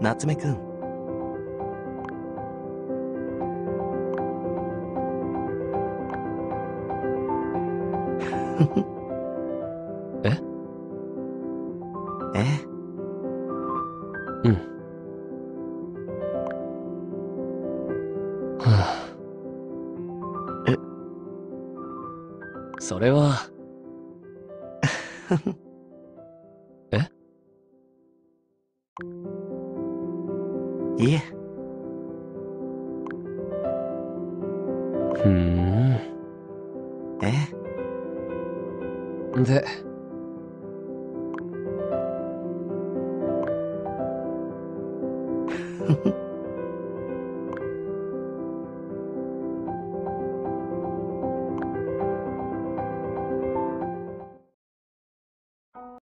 夏目くん。え？え？えうん。はあ。え？それは。え？いえ。ふーん。え？えで？